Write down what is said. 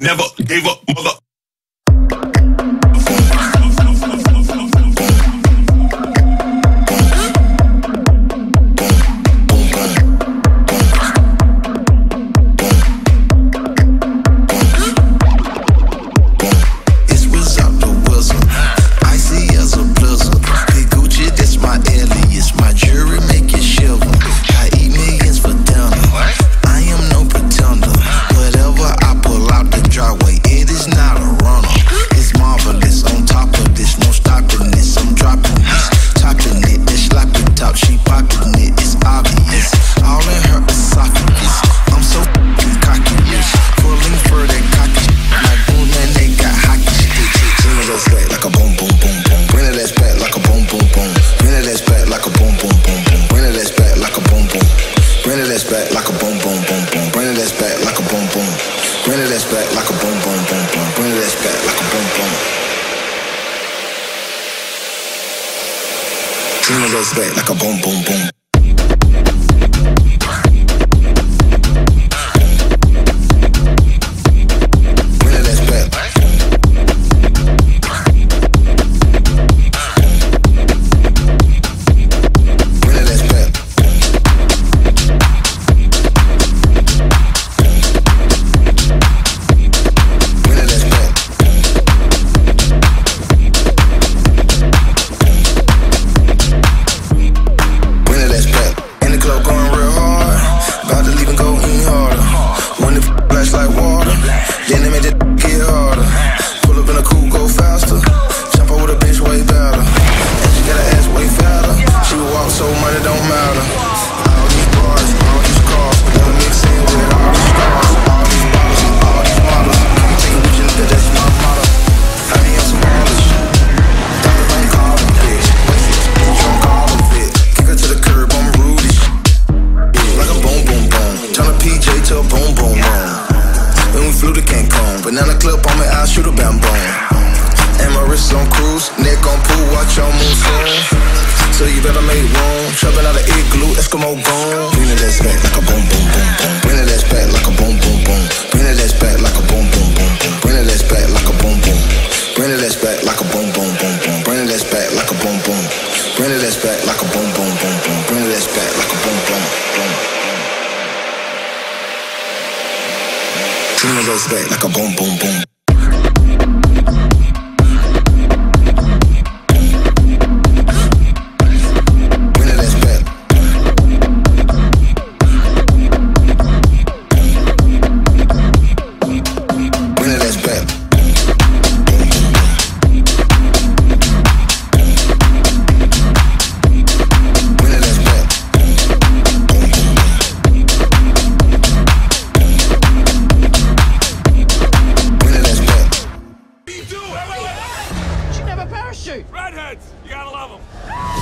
Never gave up, mother. Tino goes back like a boom, boom, boom. up on me, I shoot a bamboo. And my wrist on cruise, neck on pool, watch your moves soon. So you better make room. Trapping out of igloo, Eskimo gone. Bring it ass back like a boom boom boom boom. Bring it ass back like a boom boom boom. Bring it ass back like a boom boom boom boom. Bring it ass back like a boom boom. Bring it ass back like a boom boom boom boom. Bring it ass back like a boom boom. Bring it ass back like a boom boom boom boom. Bring it ass back like a boom boom boom. Bring it ass back like a boom boom boom. kids. You gotta love them.